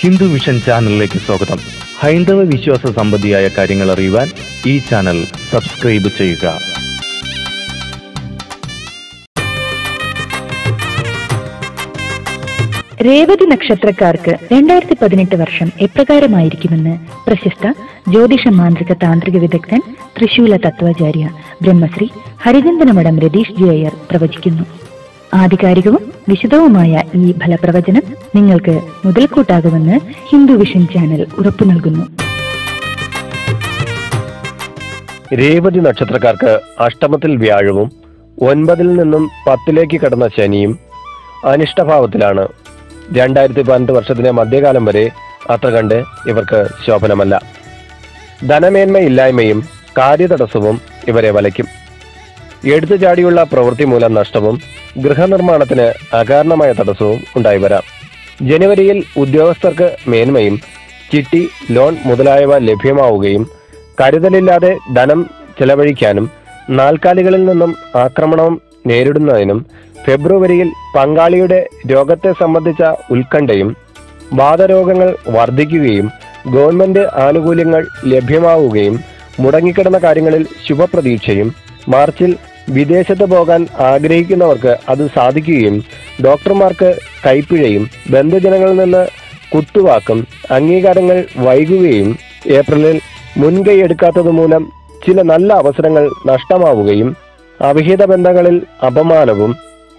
Hindu mission ചാനലിലേക്ക് സ്വാഗതം. ഹൈന്ദവ വിശ്വാസ സംബന്ധിയായ കാര്യങ്ങൾ അറിയുവാൻ ഈ ചാനൽ സബ്സ്ക്രൈബ് ചെയ്യുക. രേവതി നക്ഷത്രക്കാർക്ക് രണ്ടായിരത്തി പതിനെട്ട് വർഷം എപ്രകാരമായിരിക്കുമെന്ന് പ്രശസ്ത ജ്യോതിഷ മാന്ത്രിക താന്ത്രിക വിദഗ്ധൻ തൃശൂല തത്വാചാര്യ ബ്രഹ്മശ്രീ ഹരിചന്ദനമഠം രതീഷ് ജി അയ്യർ പ്രവചിക്കുന്നു. ആധികാരികവും വിശദവുമായ ഈ ഫലപ്രവചനം നിങ്ങൾക്ക് മുതൽക്കൂട്ടാകുമെന്ന് ഹിന്ദു വിഷൻ ചാനൽ ഉറപ്പു നൽകുന്നു. രേവതി നക്ഷത്രക്കാർക്ക് അഷ്ടമത്തിൽ വ്യാഴവും ഒൻപതിൽ നിന്നും പത്തിലേക്ക് കടന്ന ശനിയും അനിഷ്ടഭാവത്തിലാണ്. രണ്ടായിരത്തി പതിനെട്ട് വർഷത്തിന്റെ മധ്യകാലം വരെ അത്ര കണ്ട് ഇവർക്ക് ശോഭനമല്ല. ധനമേന്മയില്ലായ്മയും കാര്യതടസ്സവും ഇവരെ വലയ്ക്കും. എടുത്തു ചാടിയുള്ള പ്രവൃത്തി മൂലം നഷ്ടവും ഗൃഹനിർമ്മാണത്തിന് അകാരണമായ തടസ്സവും ഉണ്ടായി വരാം. ജനുവരിയിൽ ഉദ്യോഗസ്ഥർക്ക് മേന്മയും ചിട്ടി ലോൺ മുതലായവ ലഭ്യമാവുകയും കരുതലില്ലാതെ ധനം ചെലവഴിക്കാനും നാൽക്കാലികളിൽ നിന്നും ആക്രമണം നേരിടുന്നതിനും ഫെബ്രുവരിയിൽ പങ്കാളിയുടെ രോഗത്തെ സംബന്ധിച്ച ഉത്കണ്ഠയും വാദരോഗങ്ങൾ വർദ്ധിക്കുകയും ഗവൺമെന്റ് ആനുകൂല്യങ്ങൾ ലഭ്യമാവുകയും മുടങ്ങിക്കിടന്ന കാര്യങ്ങളിൽ ശുഭപ്രതീക്ഷയും മാർച്ചിൽ വിദേശത്ത് പോകാൻ ആഗ്രഹിക്കുന്നവർക്ക് അത് സാധിക്കുകയും ഡോക്ടർമാർക്ക് കൈപ്പിഴയും ബന്ധുജനങ്ങളിൽ നിന്ന് കുത്തുവാക്കും അംഗീകാരങ്ങൾ വൈകുകയും ഏപ്രിലിൽ മുൻകൈ എടുക്കാത്തത് മൂലം ചില നല്ല അവസരങ്ങൾ നഷ്ടമാവുകയും അവിഹിത ബന്ധങ്ങളിൽ അപമാനവും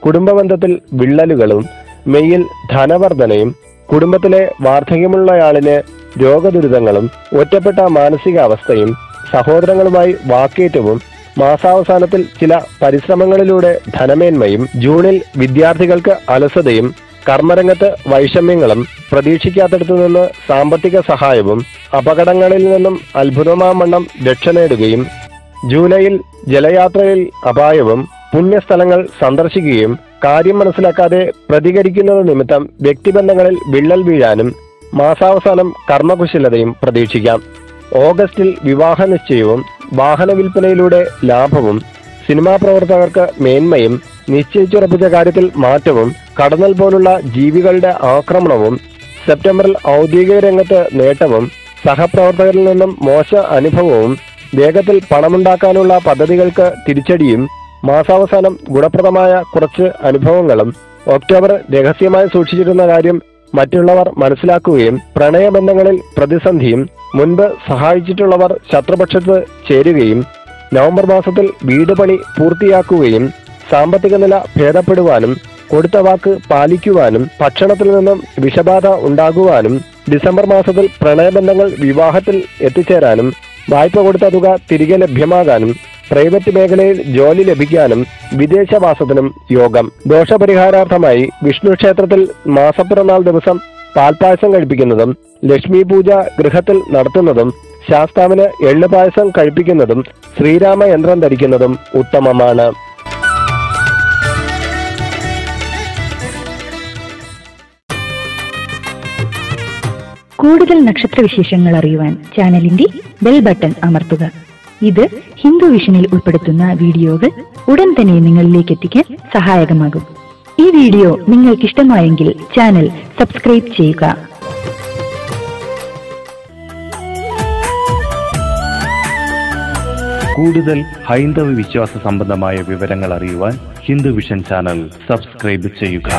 കുടുംബ ബന്ധത്തിൽ വിള്ളലുകളും മെയ്യിൽ ധനവർദ്ധനയും കുടുംബത്തിലെ വാർദ്ധക്യമുള്ളയാളിന് രോഗദുരിതങ്ങളും ഒറ്റപ്പെട്ട മാനസികാവസ്ഥയും സഹോദരങ്ങളുമായി വാക്കേറ്റവും മാസാവസാനത്തിൽ ചില പരിശ്രമങ്ങളിലൂടെ ധനമേന്മയും ജൂണിൽ വിദ്യാർത്ഥികൾക്ക് അലസതയും കർമ്മരംഗത്ത് വൈഷമ്യങ്ങളും പ്രതീക്ഷിക്കാത്തടത്തു നിന്ന് സാമ്പത്തിക സഹായവും അപകടങ്ങളിൽ നിന്നും അത്ഭുതമാവണ്ണം രക്ഷ നേടുകയും ജൂലൈയിൽ ജലയാത്രയിൽ അപായവും പുണ്യസ്ഥലങ്ങൾ സന്ദർശിക്കുകയും കാര്യം മനസ്സിലാക്കാതെ പ്രതികരിക്കുന്നത് നിമിത്തം വ്യക്തിബന്ധങ്ങളിൽ വിള്ളൽ വീഴാനും മാസാവസാനം കർമ്മകുശലതയും പ്രതീക്ഷിക്കാം. ഓഗസ്റ്റിൽ വിവാഹ നിശ്ചയവും വാഹന വിൽപ്പനയിലൂടെ ലാഭവും സിനിമാ പ്രവർത്തകർക്ക് മേന്മയും നിശ്ചയിച്ചുറപ്പിച്ച കാര്യത്തിൽ മാറ്റവും കടന്നൽ പോലുള്ള ജീവികളുടെ ആക്രമണവും സെപ്റ്റംബറിൽ ഔദ്യോഗിക രംഗത്ത് നേട്ടവും സഹപ്രവർത്തകരിൽ നിന്നും മോശ അനുഭവവും വേഗത്തിൽ പണമുണ്ടാക്കാനുള്ള പദ്ധതികൾക്ക് തിരിച്ചടിയും മാസാവസാനം ഗുണപ്രദമായ കുറച്ച് അനുഭവങ്ങളും ഒക്ടോബർ രഹസ്യമായി സൂക്ഷിച്ചിരുന്ന കാര്യം മറ്റുള്ളവർ മനസ്സിലാക്കുകയും പ്രണയബന്ധങ്ങളിൽ പ്രതിസന്ധിയും മുൻപ് സഹായിച്ചിട്ടുള്ളവർ ശത്രുപക്ഷത്ത് ചേരുകയും നവംബർ മാസത്തിൽ വീട് പണി പൂർത്തിയാക്കുകയും സാമ്പത്തിക നില ഭേദപ്പെടുവാനും കൊടുത്ത വാക്ക് പാലിക്കുവാനും ഭക്ഷണത്തിൽ നിന്നും വിഷബാധ ഉണ്ടാകുവാനും ഡിസംബർ മാസത്തിൽ പ്രണയബന്ധങ്ങൾ വിവാഹത്തിൽ എത്തിച്ചേരാനും വായ്പ കൊടുത്ത തുക തിരികെ ലഭ്യമാകാനും പ്രൈവറ്റ് മേഖലയിൽ ജോലി ലഭിക്കാനും വിദേശവാസത്തിനും യോഗം. ദോഷപരിഹാരാർത്ഥമായി വിഷ്ണു ക്ഷേത്രത്തിൽ മാസപ്പിറന്നാൾ ദിവസം പാൽപായസം കഴിപ്പിക്കുന്നതും ലക്ഷ്മി പൂജ ഗൃഹത്തിൽ നടത്തുന്നതും ശാസ്താവിന് എള്ളുപായസം കഴിപ്പിക്കുന്നതും ശ്രീരാമ യന്ത്രം ധരിക്കുന്നതും ഉത്തമമാണ്. കൂടുതൽ നക്ഷത്രവിശേഷങ്ങൾ അറിയുവാൻ ചാനലിന്റെ ബെൽ ബട്ടൺ അമർത്തുക. ഇത് ഹിന്ദു വിഷനിൽ ഉൾപ്പെടുത്തുന്ന വീഡിയോകൾ ഉടൻ തന്നെ നിങ്ങളിലേക്ക് എത്തിക്കാൻ സഹായകമാകും. ഈ വീഡിയോ നിങ്ങൾക്ക് ഇഷ്ടമായെങ്കിൽ ചാനൽ സബ്സ്ക്രൈബ് ചെയ്യുക. കൂടുതൽ ഹൈന്ദവ വിശ്വാസ സംബന്ധമായ വിവരങ്ങൾ അറിയുവാൻ ഹിന്ദു വിഷൻ ചാനൽ സബ്സ്ക്രൈബ് ചെയ്യുക.